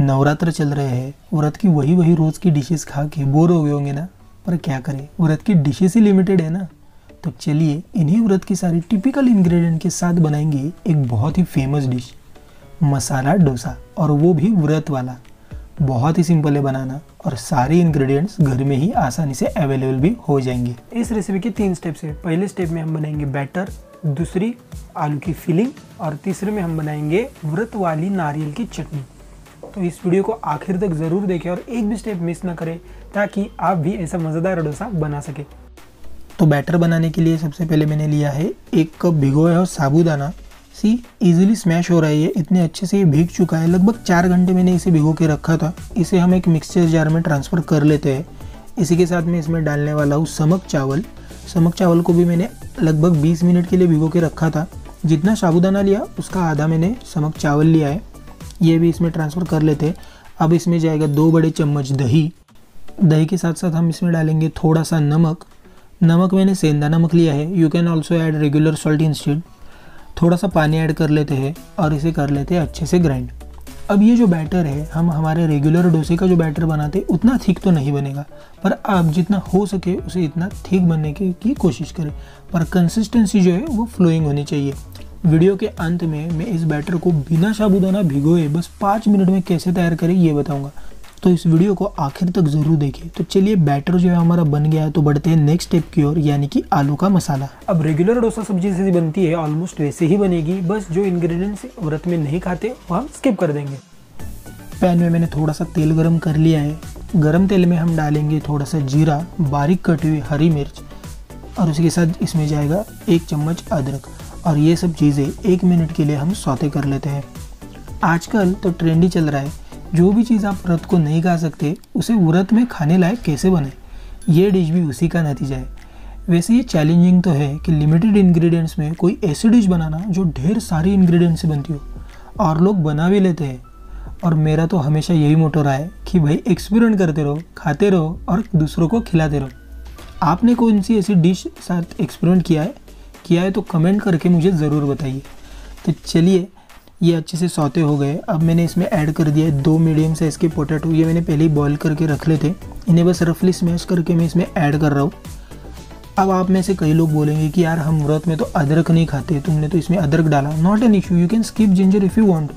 नवरात्र चल रहे हैं। व्रत की वही वही रोज़ की डिशेस खा के बोर हो गए होंगे ना। पर क्या करें? व्रत की डिशेस ही लिमिटेड है ना। तो चलिए, इन्हीं व्रत की सारी टिपिकल इंग्रेडिएंट के साथ बनाएँगे एक बहुत ही फ़ेमस डिश मसाला डोसा, और वो भी व्रत वाला। बहुत ही सिंपल है बनाना, और सारे इंग्रेडिएंट्स घर में ही आसानी से अवेलेबल भी हो जाएँगे। इस रेसिपी के तीन स्टेप्स है। पहले स्टेप में हम बनाएँगे बैटर दूसरी आलू की फिलिंग और तीसरे में हम बनाएँगे व्रत वाली नारियल की चटनी। तो इस वीडियो को आखिर तक ज़रूर देखें और एक भी स्टेप मिस ना करें ताकि आप भी ऐसा मज़ेदार डोसा बना सके। तो बैटर बनाने के लिए सबसे पहले मैंने लिया है एक कप भिगोया और साबूदाना। सी इजीली स्मैश हो रहा है ये। इतने अच्छे से ये भीग चुका है। लगभग चार घंटे मैंने इसे भिगो के रखा था। इसे हम एक मिक्सचर जार में ट्रांसफ़र कर लेते हैं। इसी के साथ मैं इसमें डालने वाला हूँ समक चावल। समक चावल को भी मैंने लगभग 20 मिनट के लिए भिगो के रखा था। जितना साबुदाना लिया, उसका आधा मैंने समक चावल लिया है। ये भी इसमें ट्रांसफ़र कर लेते। हैं अब इसमें जाएगा दो बड़े चम्मच दही। दही के साथ साथ हम इसमें डालेंगे थोड़ा सा नमक। नमक मैंने सेंधा नमक लिया है। You can also add regular salt instead थोड़ा सा पानी ऐड कर लेते हैं और इसे कर लेते हैं अच्छे से ग्राइंड अब ये जो बैटर है हम हमारे रेगुलर डोसे का जो बैटर बनाते हैं उतना थिक तो नहीं बनेगा। पर आप जितना हो सके उसे इतना थिक बनने की, की कोशिश करें। पर कंसिस्टेंसी जो है वो फ्लोइंग होनी चाहिए। वीडियो के अंत में मैं इस बैटर को बिना साबुदाना भिगोए बस पाँच मिनट में कैसे तैयार करें ये बताऊँगा। तो इस वीडियो को आखिर तक ज़रूर देखें तो चलिए, बैटर जो है हमारा बन गया है तो बढ़ते हैं नेक्स्ट स्टेप की ओर, यानी कि आलू का मसाला। अब रेगुलर डोसा सब्ज़ी जैसी बनती है ऑलमोस्ट वैसे ही बनेगी। बस जो इंग्रेडिएंट्स व्रत में नहीं खाते, वो हम स्किप कर देंगे। पैन में मैंने थोड़ा सा तेल गरम कर लिया है। गर्म तेल में हम डालेंगे थोड़ा सा जीरा, बारीक कटी हुई हरी मिर्च, और उसके साथ इसमें जाएगा एक चम्मच अदरक। और ये सब चीज़ें एक मिनट के लिए हम सौते कर लेते हैं। आजकल तो ट्रेंड ही चल रहा है। जो भी चीज़ आप व्रत को नहीं खा सकते, उसे व्रत में खाने लायक कैसे बने? ये डिश भी उसी का नतीजा है। वैसे ये चैलेंजिंग तो है कि लिमिटेड इंग्रेडिएंट्स में कोई ऐसी डिश बनाना जो ढेर सारी इंग्रेडिएंट्स से बनती हो। और लोग बना भी लेते हैं। और मेरा तो हमेशा यही मोटो रहा है कि भाई एक्सपेरिमेंट करते रहो, खाते रहो और दूसरों को खिलाते रहो। आपने कौन सी ऐसी डिश साथ एक्सपेरिमेंट किया है? किया है तो कमेंट करके मुझे ज़रूर बताइए। तो चलिए, ये अच्छे से सौते हो गए। अब मैंने इसमें ऐड कर दिया है दो मीडियम साइज़ के पोटैटो ये मैंने पहले ही बॉईल करके रख लेते इन्हें बस रफली स्मैश करके मैं इसमें ऐड कर रहा हूँ। अब आप में से कई लोग बोलेंगे कि यार, हम व्रत में तो अदरक नहीं खाते, तुमने तो इसमें अदरक डाला। Not an issue you can skip ginger if you want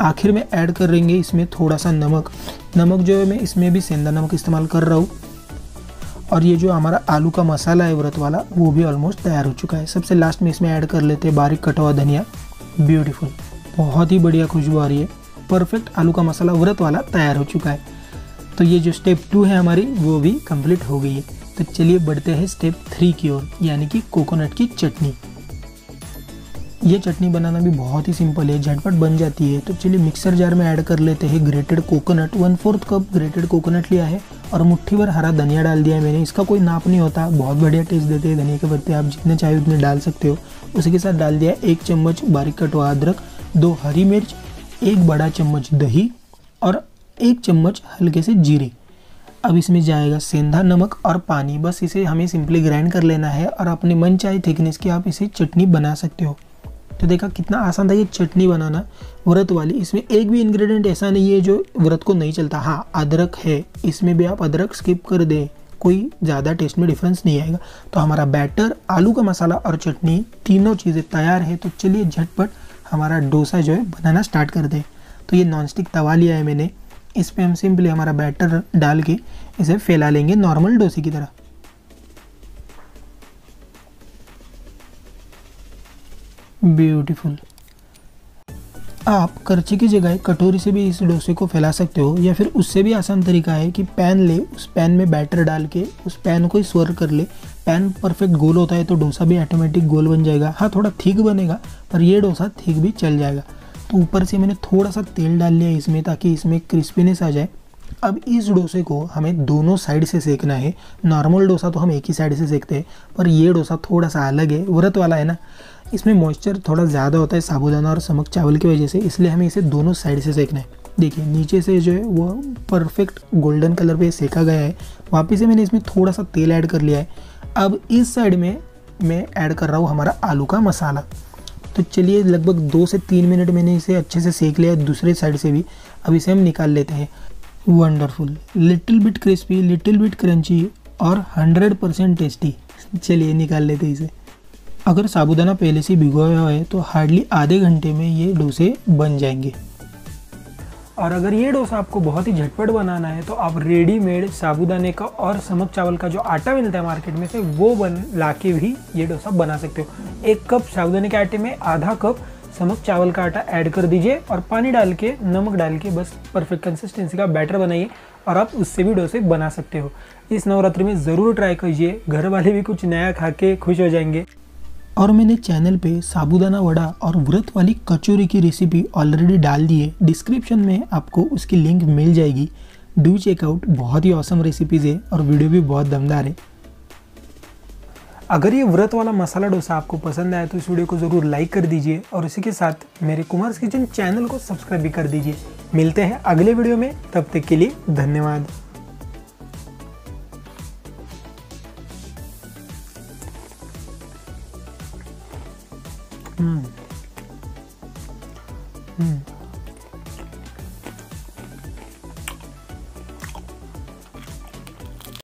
आखिर में ऐड कर रहेंगे इसमें थोड़ा सा नमक। नमक जो है मैं इसमें भी सेंधा नमक इस्तेमाल कर रहा हूँ। और ये जो हमारा आलू का मसाला है व्रत वाला, वो भी ऑलमोस्ट तैयार हो चुका है। सबसे लास्ट में इसमें ऐड कर लेते हैं बारीक कटा हुआ धनिया। ब्यूटीफुल बहुत ही बढ़िया खुशबू आ रही है। परफेक्ट आलू का मसाला व्रत वाला तैयार हो चुका है। तो ये जो स्टेप टू है हमारी, वो भी कंप्लीट हो गई है। तो चलिए बढ़ते हैं स्टेप थ्री की ओर, यानी कि कोकोनट की चटनी। ये चटनी बनाना भी बहुत ही सिंपल है, झटपट बन जाती है। तो चलिए मिक्सर जार में ऐड कर लेते हैं grated coconut one fourth cup grated coconut लिया है और मुट्ठी भर हरा धनिया डाल दिया है मैंने। इसका कोई नाप नहीं होता, बहुत बढ़िया टेस्ट देते हैं धनिया के पत्ते। आप जितने चाहे उतने डाल सकते हो। उसी के साथ डाल दिया एक चम्मच बारीक कटवा अदरक, दो हरी मिर्च, एक बड़ा चम्मच दही और एक चम्मच हल्के से जीरे। अब इसमें जाएगा सेंधा, नमक और पानी। बस इसे हमें सिंपली ग्राइंड कर लेना है और अपने मन चाहे थिकनेस की आप इसे चटनी बना सकते हो। तो देखा कितना आसान था ये चटनी बनाना, व्रत वाली। इसमें एक भी इंग्रेडिएंट ऐसा नहीं है जो व्रत को नहीं चलता। हाँ अदरक है, इसमें भी आप अदरक स्किप कर दें, कोई ज़्यादा टेस्ट में डिफरेंस नहीं आएगा। तो हमारा बैटर आलू का मसाला और चटनी तीनों चीज़ें तैयार है तो चलिए झटपट हमारा डोसा जो है बनाना स्टार्ट कर दें। तो ये नॉनस्टिक तवा लिया है मैंने। इस पर हम सिंपली हमारा बैटर डाल के इसे फैला लेंगे नॉर्मल डोसे की तरह। ब्यूटीफुल। आप करछी की जगह कटोरी से भी इस डोसे को फैला सकते हो, या फिर उससे भी आसान तरीका है कि पैन ले, उस पैन में बैटर डाल के, उस पैन को ही स्वर कर ले। पैन परफेक्ट गोल होता है तो डोसा भी ऑटोमेटिक गोल बन जाएगा। हाँ थोड़ा थिक बनेगा, पर ये डोसा थिक भी चल जाएगा। तो ऊपर से मैंने थोड़ा सा तेल डाल लिया इसमें, ताकि इसमें क्रिस्पीनेस आ जाए। अब इस डोसे को हमें दोनों साइड से सेकना है। नॉर्मल डोसा तो हम एक ही साइड से सेकते हैं, पर ये डोसा थोड़ा सा अलग है, व्रत वाला है ना। इसमें मॉइस्चर थोड़ा ज़्यादा होता है साबुदाना और समक चावल की वजह से, इसलिए हमें इसे दोनों साइड से सेकना है। देखिए, नीचे से जो है वो परफेक्ट गोल्डन कलर पे सेका गया है। वापस से मैंने इसमें थोड़ा सा तेल ऐड कर लिया है। अब इस साइड में मैं ऐड कर रहा हूँ हमारा आलू का मसाला। तो चलिए, लगभग दो से तीन मिनट मैंने इसे अच्छे से सेक लिया है दूसरे साइड से भी। अब इसे हम निकाल लेते हैं। Wonderful little bit crispy little bit crunchy और हंड्रेड परसेंट टेस्टी चलिए, निकाल लेते हैं इसे। अगर साबुदाना पहले से भिगोया हुआ है तो हार्डली आधे घंटे में ये डोसे बन जाएँगे। और अगर ये डोसा आपको बहुत ही झटपट बनाना है तो आप रेडीमेड साबुदाने का और समक चावल का जो आटा मिलता है मार्केट में से, वो बन ला के भी ये डोसा बना सकते हो। एक कप साबुदाने के आटे में आधा कप समक चावल का आटा ऐड कर दीजिए और पानी डाल के, नमक डाल के बस परफेक्ट कंसिस्टेंसी का बैटर बनाइए और आप उससे भी डोसे बना सकते हो। इस नवरात्रि में ज़रूर ट्राई कीजिए, घर वाले भी कुछ नया खा के खुश हो जाएँगे। और मैंने चैनल पे साबुदाना वड़ा और व्रत वाली कचौरी की रेसिपी ऑलरेडी डाल दी है। डिस्क्रिप्शन में आपको उसकी लिंक मिल जाएगी। डू चेकआउट बहुत ही औसम रेसिपीज़ है और वीडियो भी बहुत दमदार है। अगर ये व्रत वाला मसाला डोसा आपको पसंद आया तो इस वीडियो को ज़रूर लाइक कर दीजिए और इसी के साथ मेरे कुमार किचन चैनल को सब्सक्राइब भी कर दीजिए। मिलते हैं अगले वीडियो में, तब तक के लिए धन्यवाद। うん。うん。